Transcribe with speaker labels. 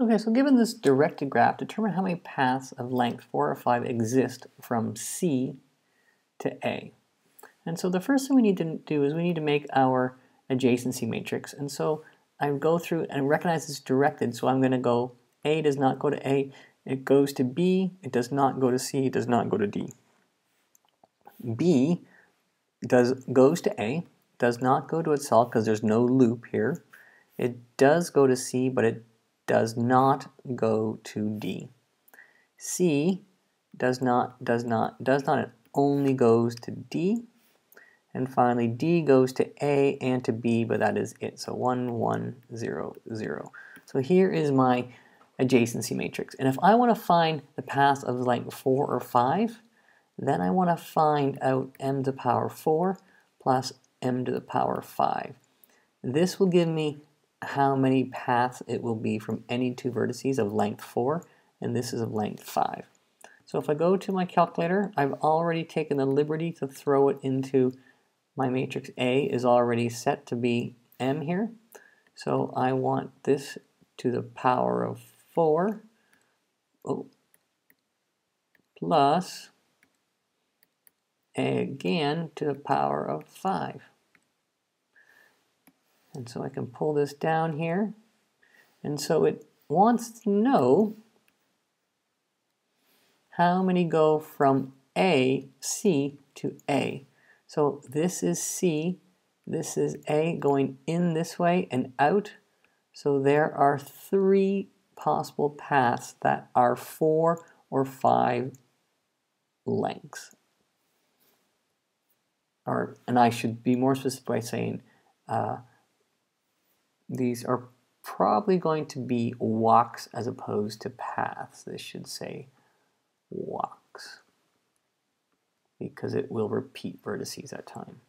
Speaker 1: Okay, so given this directed graph, determine how many paths of length 4 or 5 exist from C to A. And so the first thing we need to do is we need to make our adjacency matrix. And so I go through and recognize it's directed, so I'm going to go A does not go to A, it goes to B, it does not go to C, it does not go to D. B does goes to A, does not go to itself because there's no loop here. It does go to C, but it does not go to D. C does not, does not, does not, it only goes to D. And finally, D goes to A and to B, but that is it. So 1, 1, 0, 0. So here is my adjacency matrix. And if I want to find the path of length 4 or 5, then I want to find out m to the power 4 plus m to the power 5. This will give me how many paths it will be from any two vertices of length 4, and this is of length 5. So if I go to my calculator, I've already taken the liberty to throw it into my matrix A is already set to be m here. So I want this to the power of 4 oh, plus again to the power of 5. And so I can pull this down here. And so it wants to know how many go from A, C to A. So this is C, this is A going in this way and out. So there are three possible paths that are four or five lengths. Or, and I should be more specific by saying uh, these are probably going to be walks as opposed to paths. This should say walks because it will repeat vertices at time.